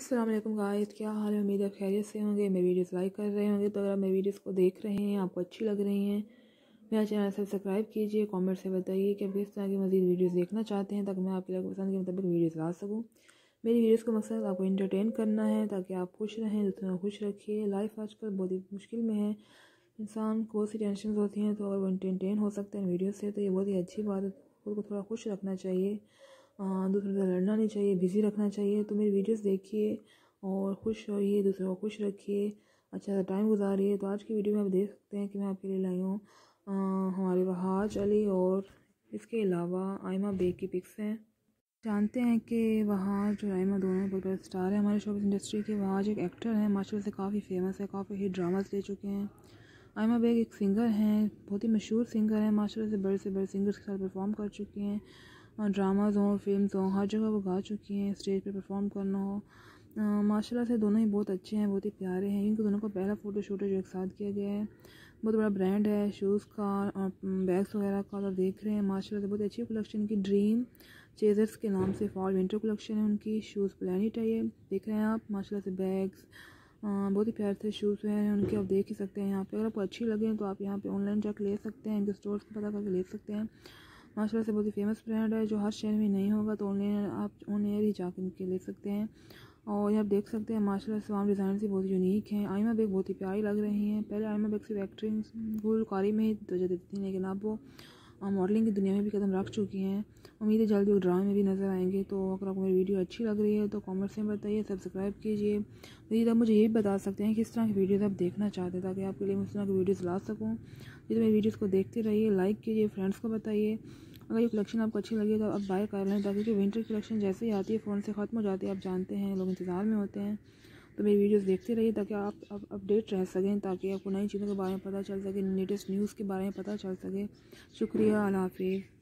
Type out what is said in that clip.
Aslam guys क्या हाल है? उम्मीद है खैरियत से होंगे। मेरी वीडियोस लाइक कर रहे होंगे। तो अगर आप मेरी वीडियोस को देख रहे हैं, आपको अच्छी लग रही हैं, मेरा चैनल सब्सक्राइब कीजिए। कमेंट से बताइए कि आप किस तरह की मज़ीद वीडियोस देखना चाहते हैं, ताकि मैं आपके लिए पसंद के मुताबिक वीडियोस ला सकूँ। मेरी वीडियोस का मकसद आपको इंटरटेन करना है, ताकि आप खुश रहें, दूसरों को खुश रखिए। लाइफ आजकल बहुत ही मुश्किल में है। इंसान को बहुत सी टेंशन होती हैं तो अगर वो इंटरटेन हो सकते हैं वीडियो से तो ये बहुत ही अच्छी बात है। खुद को थोड़ा खुश रखना चाहिए। दूसरों से लड़ना नहीं चाहिए बिज़ी रखना चाहिए। तो मेरी वीडियोस देखिए और खुश रहिए, दूसरों को खुश रखिए। अच्छा सा टाइम गुजारिए। तो आज की वीडियो में आप देख सकते हैं कि मैं आपके लिए लाई हूँ हमारे वहाज अली और इसके अलावा आयमा बेग की पिक्स हैं। जानते हैं कि वहाँ जो आयमा दोनों बहुत बड़े स्टार हैं हमारे शोबिस इंडस्ट्री के। वहाज एक एक्टर हैं माशा से काफ़ी फ़ेमस है, काफ़ी हिट ड्रामास ले चुके हैं। आयमा बेग एक सिंगर हैं, बहुत ही मशहूर सिंगर हैं माशा से बड़े से बड़े सिंगर्स के साथ परफॉर्म कर चुके हैं। ड्रामाज हों फ़िल्म हों, हर जगह वो गा चुकी हैं स्टेज पे परफॉर्म करना हो। माशाल्लाह से दोनों ही बहुत अच्छे हैं, बहुत ही प्यारे हैं। इनके दोनों का पहला फ़ोटो शूट है जो एक साथ किया गया है। बहुत बड़ा ब्रांड है शूज़ का और बैग्स वगैरह का तो देख रहे हैं। माशाल्लाह से बहुत अच्छी कलेक्शन की ड्रीम चेजर्स के नाम से फॉल विंटर कलेक्शन है उनकी। शूज़ प्लानिट है ये, देख रहे हैं आप। माशाल्लाह से बैग्स बहुत ही प्यारे से शूज़ हैं उनके, आप देख ही सकते हैं यहाँ पे। अगर आपको अच्छी लगे तो आप यहाँ पे ऑनलाइन जाकर ले सकते हैं, इनके स्टोर पर पता करके ले सकते हैं। माशाल्लाह से बहुत ही फ़ेमस ब्रांड है, जो हर शहर में नहीं होगा तो ऑनलाइन आप ऑन एयर ही जा इनके ले सकते हैं। और ये आप देख सकते हैं माशाल्लाह से डिज़ाइन से बहुत यूनिक हैं। आयमा बैग बहुत ही प्यारी लग रही हैं। पहले आयमा बेग सिर्फ़ फुल कारी में ही दर्जा देती थी, लेकिन अब वो मॉडलिंग की दुनिया में भी कदम रख चुकी हैं। उम्मीद है जल्दी वो ड्रामे में भी नज़र आएँगे। तो अगर आपको मेरी वीडियो अच्छी लग रही है तो कमेंट्स में बताइए सब्सक्राइब कीजिए। मजीद आप मुझे ये भी बता सकते हैं किस तरह की वीडियोज़ आप देखना चाहते हैं, ताकि आपके लिए मैं उस तरह की वीडियोज़ ला सकूँ। ये तो मेरी वीडियोज़ को देखते रहिए लाइक कीजिए फ्रेंड्स को बताइए। अगर ये कलेक्शन आपको अच्छी लगी तो आप बाय कर लें, ताकि विंटर कलेक्शन जैसे ही आती है फ़ोन से ख़त्म हो जाती है, आप जानते हैं, लोग इंतज़ार में होते हैं। तो मेरी वीडियोस देखते रहिए ताकि आप अब अपडेट रह सकें, ताकि आपको नई चीज़ों के बारे में पता चल सके, लेटेस्ट न्यूज़ के बारे में पता चल सके। शुक्रिया, अल्लाह हाफिज़।